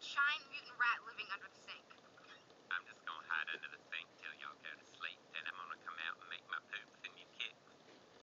Shine Mutant